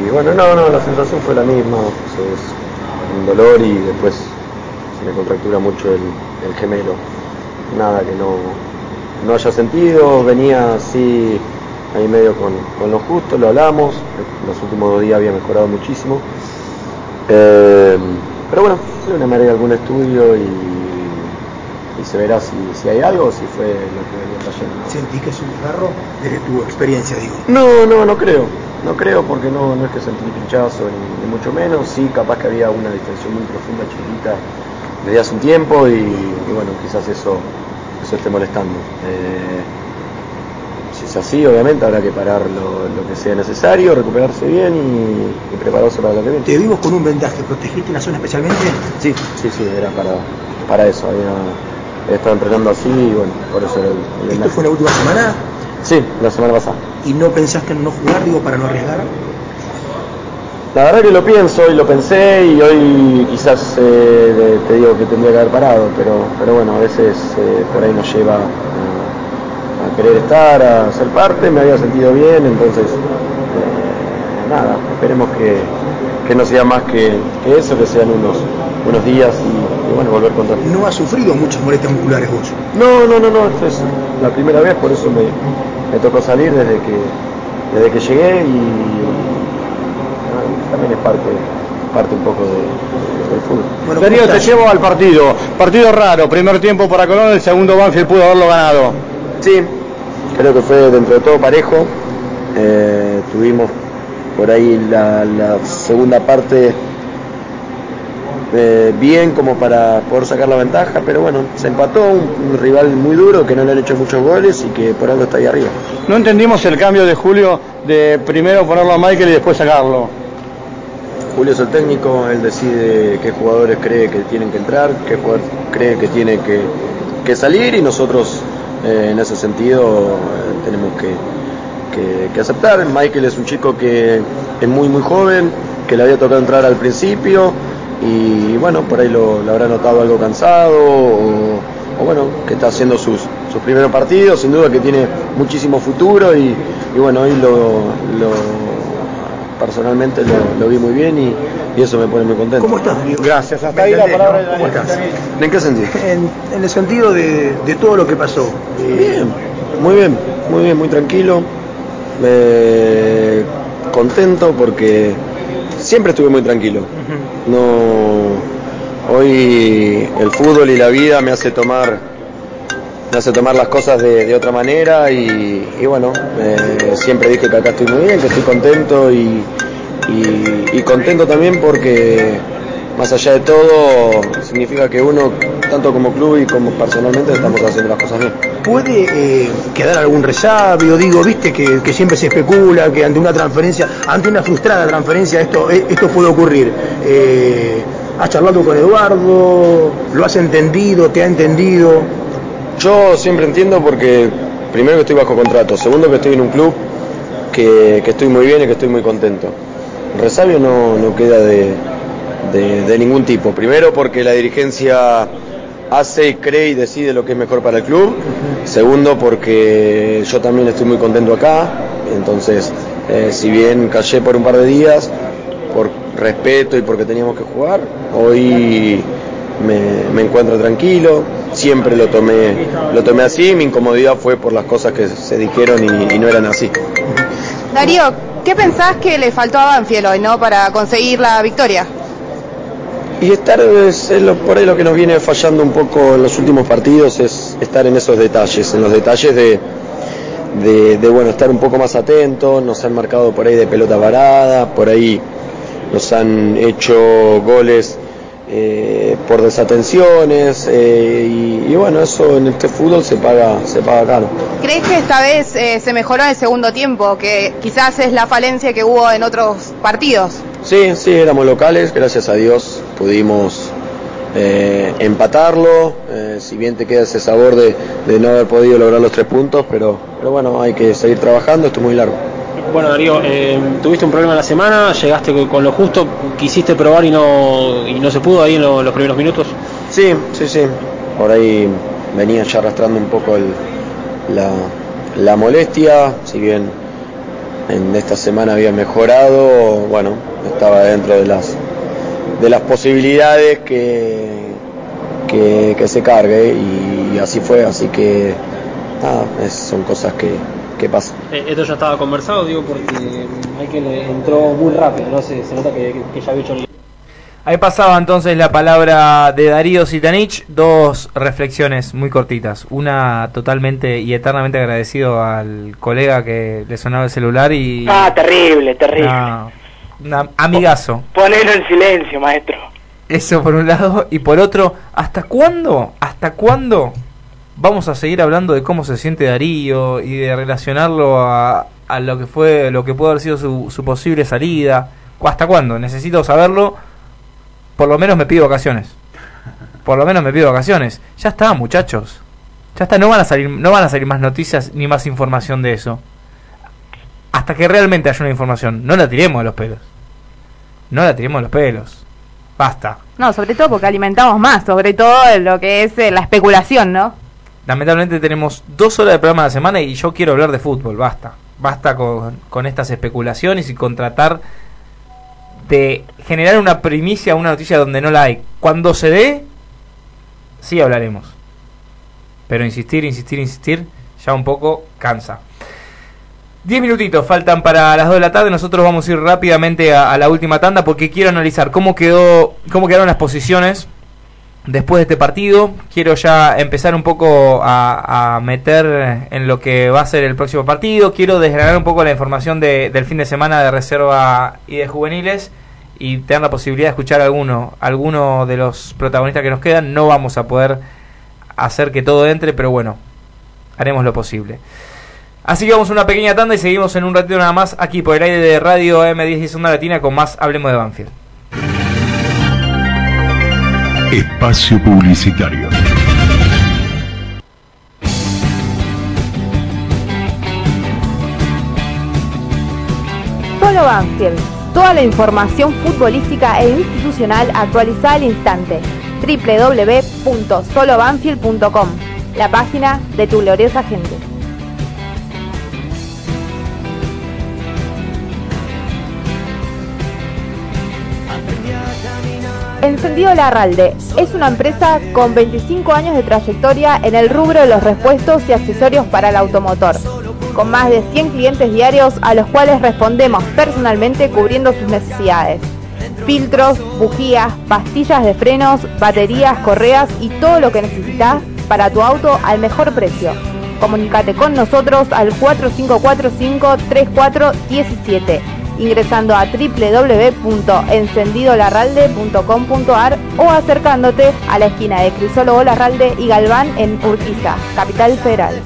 y bueno, no, no, la sensación fue la misma. o sea, es un dolor y después se me contractura mucho el, el gemelo. Nada que no, no haya sentido, venía así ahí medio con, con lo justo, lo hablamos. Los últimos dos días había mejorado muchísimo. Eh, pero bueno, le me haré algún estudio y, y se verá si, si hay algo o si fue lo que venía trayendo. ¿Sentí que es un desgarro? Desde tu experiencia, digo. No, no, no creo. No creo porque no, no es que sentí pinchazo ni, ni mucho menos. Sí, capaz que había una distensión muy profunda, chiquita, desde hace un tiempo y, y bueno, quizás eso, eso esté molestando. Eh, si es así, obviamente habrá que parar lo, lo que sea necesario, recuperarse bien y, y prepararse para lo que viene. Te vimos con un vendaje. ¿Protegiste una zona especialmente? Sí, sí, sí, era para, para eso. Había, estado entrenando así y bueno, por eso era el, el ¿Esto vendaje. fue la última semana? Sí, la semana pasada. ¿Y no pensaste en no jugar, digo, para no arriesgar? La verdad que lo pienso y lo pensé y hoy quizás eh, te digo que tendría que haber parado, pero, pero bueno, a veces eh, por ahí nos lleva a, a querer estar, a ser parte, me había sentido bien, entonces eh, nada, esperemos que, que no sea más que, que eso, que sean unos, unos días y, y bueno, volver con todo. No has sufrido muchas molestias musculares vos. No, no, no, no, esto es la primera vez, por eso me, me tocó salir desde que, desde que llegué y también es parte, parte un poco de- del fútbol. Darío, te llevo al partido. Partido raro, primer tiempo para Colón, el segundo Banfield pudo haberlo ganado. Sí, creo que fue dentro de todo parejo. Eh, tuvimos por ahí la, la segunda parte eh, bien como para poder sacar la ventaja, pero bueno, se empató un, un rival muy duro que no le han hecho muchos goles y que por algo está ahí arriba. No entendimos el cambio de Julio de primero ponerlo a Michael y después sacarlo. Julio es el técnico, él decide qué jugadores cree que tienen que entrar, qué jugador cree que tiene que, que salir y nosotros eh, en ese sentido eh, tenemos que, que- aceptar. Michael es un chico que es muy muy joven, que le había tocado entrar al principio y bueno, por ahí lo, habrá notado algo cansado o, bueno, que está haciendo sus, sus primeros partidos, sin duda que tiene muchísimo futuro y, bueno, hoy lo- personalmente lo, lo vi muy bien y, y eso me pone muy contento. ¿Cómo estás? Gracias, hasta ¿Me ahí la palabra no? de ¿Cómo Daniel. estás? ¿En qué sentido? En, en el sentido de, de todo lo que pasó. Bien, muy bien, muy bien, muy tranquilo. Eh, contento porque siempre estuve muy tranquilo. No, hoy el fútbol y la vida me hace tomar, me hace tomar las cosas de, de otra manera y, y bueno, eh, siempre dije que acá estoy muy bien, que estoy contento y, y- contento también porque más allá de todo significa que uno, tanto como club y como personalmente, estamos haciendo las cosas bien. ¿Puede eh, quedar algún resabio? Digo, viste que, que siempre se especula que ante una transferencia, ante una frustrada transferencia, esto, eh, esto puede ocurrir. ¿Has charlado con Eduardo? ¿Lo has entendido? ¿Te ha entendido? Yo siempre entiendo porque primero que estoy bajo contrato, segundo que estoy en un club que, que estoy muy bien y que estoy muy contento. Resabio no, no queda de, de- ningún tipo. Primero porque la dirigencia hace cree y decide lo que es mejor para el club. Segundo porque yo también estoy muy contento acá. Entonces, eh, si bien callé por un par de días, por respeto y porque teníamos que jugar, hoy me, me encuentro tranquilo, siempre lo tomé, lo tomé así, mi incomodidad fue por las cosas que se dijeron y, y no eran así. Darío, ¿qué pensás que le faltó a Banfield hoy, no? Para conseguir la victoria. Y estar, es, es lo- por ahí lo que nos viene fallando un poco en los últimos partidos es estar en esos detalles, en los detalles de, de, de, bueno, estar un poco más atentos, nos han marcado por ahí de pelota varada, por ahí nos han hecho goles eh, por desatenciones eh, y, y bueno, eso en este fútbol se paga, se paga caro. ¿Crees que esta vez eh, se mejoró en el segundo tiempo? Que quizás es la falencia que hubo en otros partidos. Sí, sí, éramos locales, gracias a Dios pudimos eh, empatarlo, eh, si bien te queda ese sabor de, de no haber podido lograr los tres puntos, pero, pero bueno, hay que seguir trabajando, esto es muy largo. Bueno, Darío, eh, tuviste un problema en la semana, llegaste con, lo justo, quisiste probar y no, y no se pudo ahí en lo- los primeros minutos. Sí, sí, sí, por ahí venía ya arrastrando un poco el- la, la molestia, si bien en esta semana había mejorado, bueno, estaba dentro de las de las posibilidades que, que, que se cargue y, así fue, así que nada, es- son cosas que, que pasan. Eh, esto ya estaba conversado, digo, porque Michael entró muy rápido, ¿no? Se, se nota que, que ya había hecho el... Ahí pasaba entonces la palabra de Darío Sitanich, dos reflexiones muy cortitas. Una totalmente y eternamente agradecido al colega que le sonaba el celular y... Ah, terrible, terrible. una- una amigazo. Ponelo en silencio, maestro. Eso por un lado. Y por otro, ¿hasta cuándo? ¿Hasta cuándo vamos a seguir hablando de cómo se siente Darío y de relacionarlo a, a lo que fue, lo que pudo haber sido su, posible salida? ¿Hasta cuándo? Necesito saberlo. Por lo menos me pido vacaciones. Por lo menos me pido vacaciones. Ya está, muchachos. Ya está, no van a salir, no van a salir más noticias ni más información de eso. Hasta que realmente haya una información. No la tiremos de los pelos. No la tiremos de los pelos. Basta. No, sobre todo porque alimentamos más, sobre todo lo que es eh, la especulación, ¿no? Lamentablemente tenemos dos horas de programa a la semana y yo quiero hablar de fútbol, basta. Basta con, con estas especulaciones y con tratar de generar una primicia, una noticia donde no la hay. Cuando se dé, sí hablaremos. Pero insistir, insistir, insistir, ya un poco cansa. Diez minutitos faltan para las 2 de la tarde. Nosotros vamos a ir rápidamente a, a la última tanda porque quiero analizar cómo quedó, cómo quedaron las posiciones después de este partido. Quiero ya empezar un poco a, meter en lo que va a ser el próximo partido. Quiero desgranar un poco la información de- del fin de semana de reserva y de juveniles y tener la posibilidad de escuchar alguno, alguno de los protagonistas que nos quedan. No vamos a poder hacer que todo entre, pero bueno, haremos lo posible. Así que vamos a una pequeña tanda y seguimos en un ratito nada más aquí por el aire de Radio M10 y Onda Latina con más Hablemos de Banfield. Espacio Publicitario. Solo Banfield. Toda la información futbolística e institucional actualizada al instante. www.solobanfield.com la página de tu gloriosa gente. Encendido Larralde es una empresa con 25 años de trayectoria en el rubro de los repuestos y accesorios para el automotor, con más de 100 clientes diarios a los cuales respondemos personalmente cubriendo sus necesidades. Filtros, bujías, pastillas de frenos, baterías, correas y todo lo que necesitas para tu auto al mejor precio. Comunícate con nosotros al 4545-3417 ingresando a www.encendidolarralde.com.ar o acercándote a la esquina de Crisólogo Larralde y Galván en Urquiza, Capital Federal.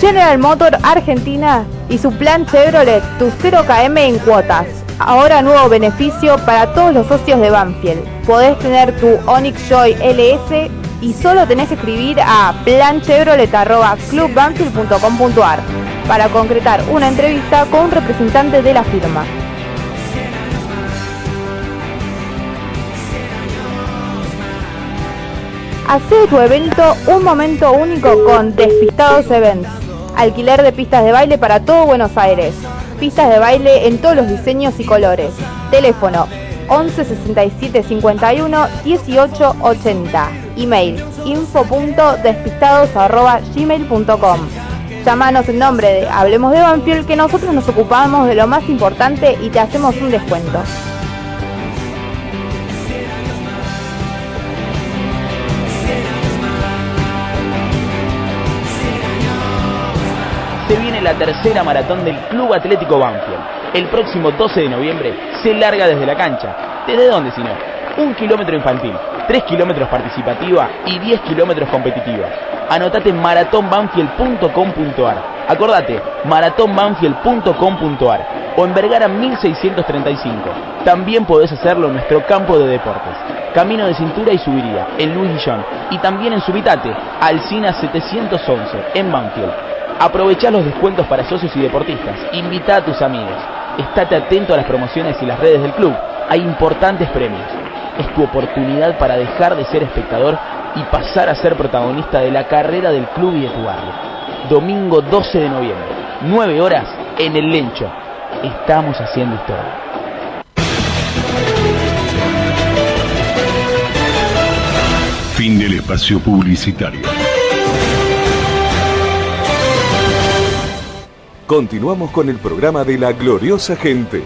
General Motor Argentina y su plan Chevrolet, tu 0KM en cuotas. Ahora nuevo beneficio para todos los socios de Banfield. Podés tener tu Onix Joy LS y solo tenés que escribir a planchevrolet.clubbanfield.com.ar para concretar una entrevista con un representante de la firma. Hacé de tu evento un momento único con Despistados Events. Alquiler de pistas de baile para todo Buenos Aires. Pistas de baile en todos los diseños y colores. Teléfono 11 67 51 18 80. Email info.despistados.gmail.com Llámanos en nombre de Hablemos de Banfield que nosotros nos ocupamos de lo más importante y te hacemos un descuento. Se viene la tercera maratón del Club Atlético Banfield. El próximo 12 de noviembre se larga desde la cancha. ¿Desde dónde si no? Un kilómetro infantil, 3 kilómetros participativa y 10 kilómetros competitiva. Anotate en maratonbanfield.com.ar. Acordate, maratonbanfield.com.ar o en Vergara 1635. También podés hacerlo en nuestro campo de deportes. Camino de Cintura y Subiría, en Luis Guillón. Y también en Subitate, Alcina 711, en Banfield. Aprovecha los descuentos para socios y deportistas. Invita a tus amigos. Estate atento a las promociones y las redes del club. Hay importantes premios. Es tu oportunidad para dejar de ser espectador y pasar a ser protagonista de la carrera del club y de tu barrio. Domingo 12 de noviembre, 9 horas, en el Lencho. Estamos haciendo historia. Fin del espacio publicitario. Continuamos con el programa de la gloriosa gente.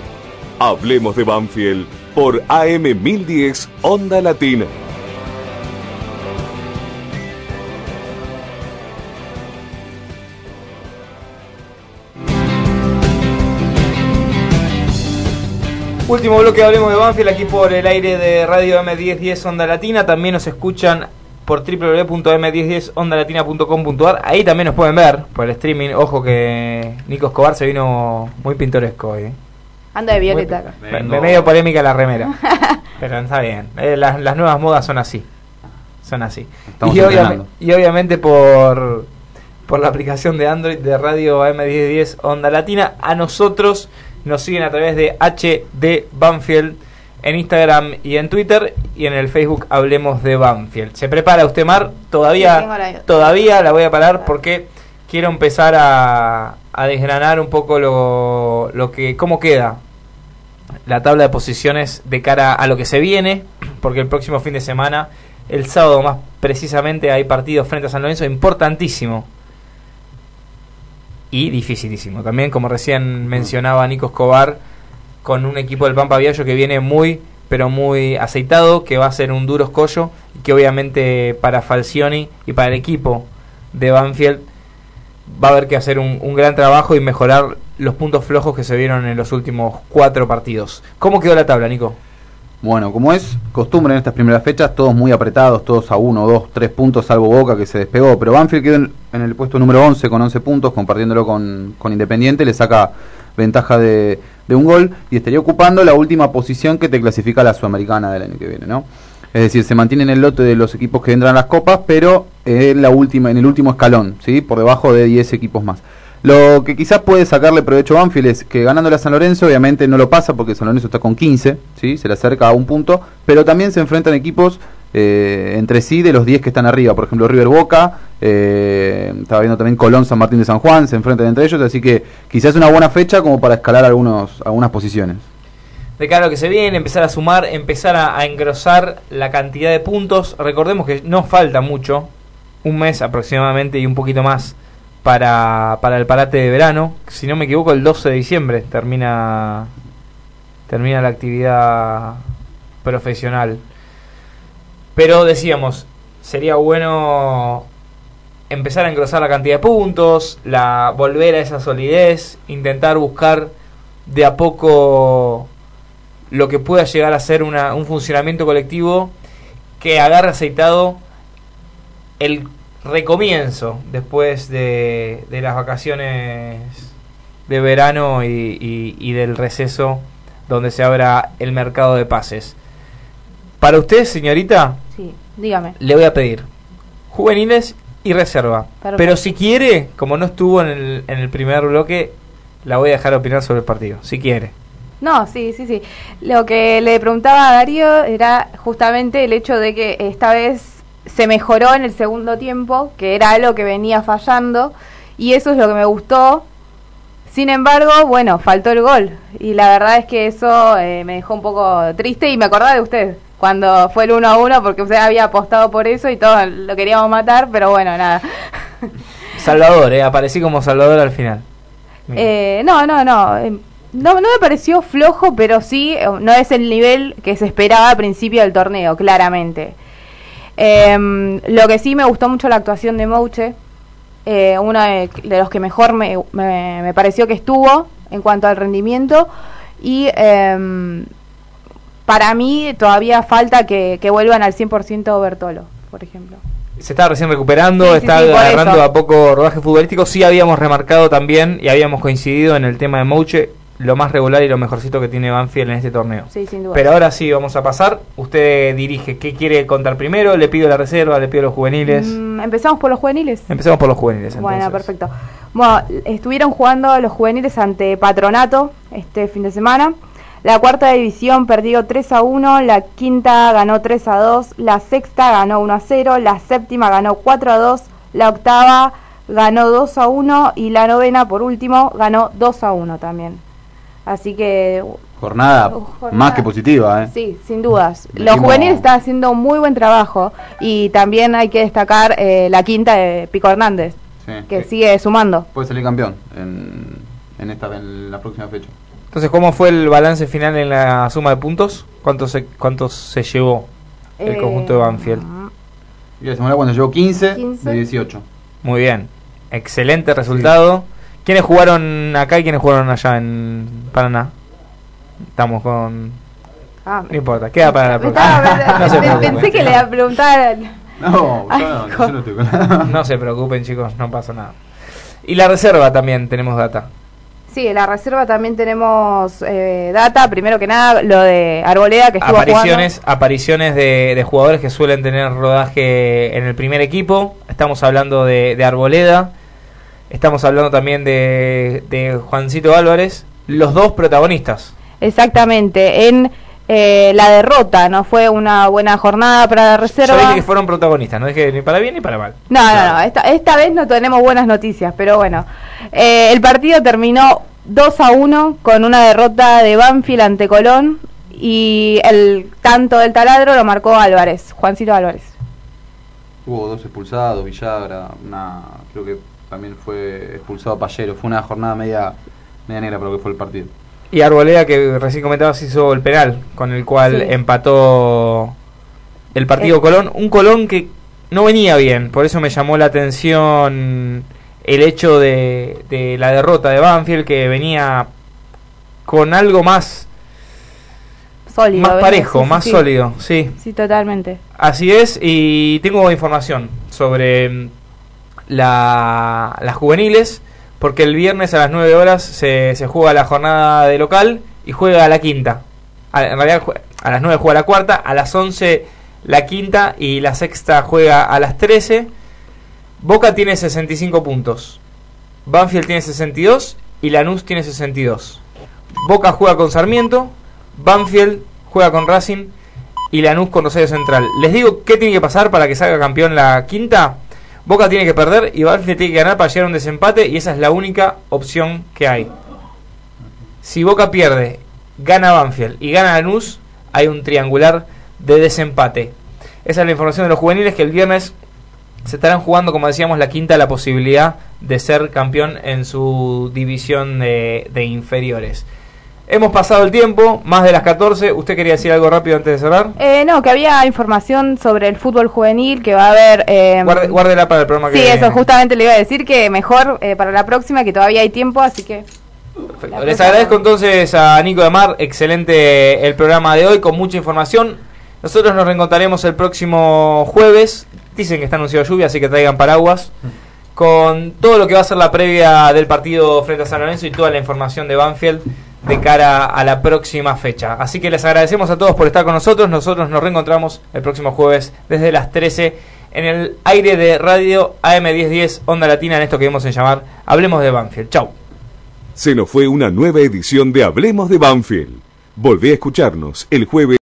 Hablemos de Banfield por AM 1010 Onda Latina. Último bloque hablemos de Banfield aquí por el aire de Radio M1010 Onda Latina. También nos escuchan por www.m1010ondalatina.com.ar. Ahí también nos pueden ver por el streaming. Ojo que Nico Escobar se vino muy pintoresco hoy. ¿eh? Anda de violeta. acá. Me, me medio polémica la remera. <laughs> Pero está bien. Eh, las, las nuevas modas son así. Son así. Y, obvia- entrenando. y obviamente por, por la aplicación de Android de Radio AM1010 Onda Latina. A nosotros nos siguen a través de HD Banfield en Instagram y en Twitter. Y en el Facebook Hablemos de Banfield. ¿Se prepara usted, Mar? Todavía, todavía la voy a parar porque quiero empezar a, a desgranar un poco lo, lo que cómo queda la tabla de posiciones de cara a lo que se viene, porque el próximo fin de semana, el sábado más precisamente, hay partidos frente a San Lorenzo importantísimo y dificilísimo. También, como recién mencionaba Nico Escobar, con un equipo del Pampa Viallo que viene muy, pero muy aceitado, que va a ser un duro escollo, y que obviamente para Falcioni y para el equipo de Banfield va a haber que hacer un, gran trabajo y mejorar los puntos flojos que se vieron en los últimos cuatro partidos. ¿Cómo quedó la tabla, Nico? Bueno, como es costumbre en estas primeras fechas, todos muy apretados, todos a uno, dos, tres puntos, salvo Boca que se despegó. Pero Banfield quedó en, en el puesto número 11 con 11 puntos, compartiéndolo con, con Independiente, le saca ventaja de, de un gol y estaría ocupando la última posición que te clasifica la Sudamericana del año que viene, ¿no? Es decir, se mantiene en el lote de los equipos que entran a las copas, pero en, la última, en el último escalón, ¿sí? Por debajo de 10 equipos más. Lo que quizás puede sacarle provecho a Banfield es que ganándole a San Lorenzo, obviamente no lo pasa porque San Lorenzo está con 15, ¿sí? se le acerca a un punto, pero también se enfrentan equipos eh, entre sí de los 10 que están arriba. Por ejemplo, River Boca, eh, estaba viendo también Colón, San Martín de San Juan, se enfrentan entre ellos, así que quizás una buena fecha como para escalar algunos, algunas posiciones. de cara a lo que se viene, empezar a sumar, empezar a, a engrosar la cantidad de puntos. Recordemos que no falta mucho, un mes aproximadamente y un poquito más para, para el parate de verano. Si no me equivoco, el 12 de diciembre termina, termina la actividad profesional. Pero decíamos, sería bueno empezar a engrosar la cantidad de puntos, la volver a esa solidez, intentar buscar de a poco lo que pueda llegar a ser una, un funcionamiento colectivo que agarre aceitado el recomienzo después de, de las vacaciones de verano y, y- del receso donde se abra el mercado de pases. Para usted, señorita, Sí, dígame. le voy a pedir juveniles y reserva. Perfecto. Pero si quiere, como no estuvo en el, en el primer bloque, la voy a dejar opinar sobre el partido, si quiere. No, sí, sí, sí. Lo que le preguntaba a Darío era justamente el hecho de que esta vez se mejoró en el segundo tiempo, que era algo que venía fallando, y eso es lo que me gustó. Sin embargo, bueno, faltó el gol, y la verdad es que eso eh, me dejó un poco triste y me acordaba de usted cuando fue el 1 a 1 porque usted había apostado por eso y todos lo queríamos matar, pero bueno, nada. <laughs> Salvador, eh, aparecí como Salvador al final. Eh, no, no, no. eh, No, no me pareció flojo, pero sí, eh, no es el nivel que se esperaba al principio del torneo, claramente. Em, lo que sí me gustó mucho la actuación de Mouche, eh, uno de, de los que mejor me, me- me pareció que estuvo en cuanto al rendimiento. Y em, para mí todavía falta que, que vuelvan al 100% Bertolo, por ejemplo. Se está recién recuperando, Sí, está sí, agarrando a poco rodaje futbolístico. Sí habíamos remarcado también y habíamos coincidido en el tema de Mouche, lo más regular y lo mejorcito que tiene Banfield en este torneo. Sí, sin duda. Pero ahora sí, vamos a pasar. Usted dirige, ¿qué quiere contar primero? ¿Le pido la reserva? ¿Le pido los juveniles? Mm, ¿Empezamos por los juveniles? Empecemos por los juveniles. Entonces. Bueno, perfecto. Bueno, estuvieron jugando los juveniles ante Patronato este fin de semana. La cuarta división perdió 3 a 1, la quinta ganó 3 a 2, la sexta ganó 1 a 0, la séptima ganó 4 a 2, la octava ganó 2 a 1 y la novena, por último, ganó 2 a 1 también. Así que Jornada, jornada. más que positiva, ¿eh? Sí, sin dudas. Los Dijimos- juveniles están haciendo un muy buen trabajo y también hay que destacar eh, la quinta de Pico Hernández, Sí. que Eh, sigue sumando. Puede salir campeón en, en esta en la próxima fecha. Entonces, ¿cómo fue el balance final en la suma de puntos? ¿Cuánto se, cuánto se llevó el Eh, conjunto de Banfield? Y la semana cuando llegó 15, 15. de 18. Muy bien. Excelente resultado. ¿Quiénes jugaron acá y quiénes jugaron allá en Paraná? Estamos con... Ah, No importa, queda para la próxima. estaba- <laughs> No se pe- preocupen. pensé que le iba a preguntar. No, yo no, yo no estoy con No se preocupen, chicos, no pasa nada. Y la reserva también tenemos data. Sí, en la reserva también tenemos eh, data. Primero que nada, lo de Arboleda que estuvo Apariciones, apariciones de, de jugadores que suelen tener rodaje en el primer equipo. Estamos hablando de, de Arboleda. Estamos hablando también de, de Juancito Álvarez. Los dos protagonistas. jugando. Exactamente. En eh, la derrota, no fue una buena jornada para la Yo reserva. dije que fueron protagonistas, no dije ni para bien ni para mal. No, no, no. Esta, esta vez no tenemos buenas noticias, pero bueno. Eh, el partido terminó 2 a 1 con una derrota de Banfield ante Colón y el tanto del taladro lo marcó Álvarez, Juancito Álvarez. Hubo dos expulsados, Villagra, una, creo que también fue expulsado Pallero. Fue una jornada media, media negra para lo que fue el partido. Y Arboleda, que recién comentabas, hizo el penal, con el cual Sí. empató el partido Eh. Colón. Un Colón que no venía bien, por eso me llamó la atención el hecho de, de la derrota de Banfield, que venía con algo más, Sólido. más parejo, sí, más sí. sólido. Sí, Sí, totalmente. así es. Y tengo información sobre mm, la, las juveniles, porque el viernes a las 9 horas se, juega la jornada de local y juega la quinta. A, en realidad a las 9 juega la cuarta, a las 11 la quinta y la sexta juega a las 13. Boca tiene 65 puntos. Banfield tiene 62 y Lanús tiene 62. Boca juega con Sarmiento, Banfield juega con Racing y Lanús con Rosario Central. Les digo qué tiene que pasar para que salga campeón la quinta. Boca tiene que perder y Banfield tiene que ganar para llegar a un desempate y esa es la única opción que hay. Si Boca pierde, gana Banfield y gana Lanús, hay un triangular de desempate. Esa es la información de los juveniles que el viernes se estarán jugando, como decíamos, la quinta la posibilidad de ser campeón en su división de, de inferiores. Hemos pasado el tiempo, más de las 14. ¿Usted quería decir algo rápido antes de cerrar? Eh, no, que había información sobre el fútbol juvenil, que va a haber... Eh, Guarde- guárdela para el programa que Sí, viene. eso justamente le iba a decir que mejor eh, para la próxima, que todavía hay tiempo, así que... Les agradezco entonces a Nico de Mar, excelente el programa de hoy con mucha información. Nosotros nos reencontraremos el próximo jueves. Dicen que está anunciado lluvia, así que traigan paraguas. Con todo lo que va a ser la previa del partido frente a San Lorenzo y toda la información de Banfield de cara a la próxima fecha. Así que les agradecemos a todos por estar con nosotros. Nosotros nos reencontramos el próximo jueves desde las 13 en el aire de radio AM1010 Onda Latina en esto que vamos a llamar Hablemos de Banfield. Chau. Se nos fue una nueva edición de Hablemos de Banfield. Volvé a escucharnos el jueves.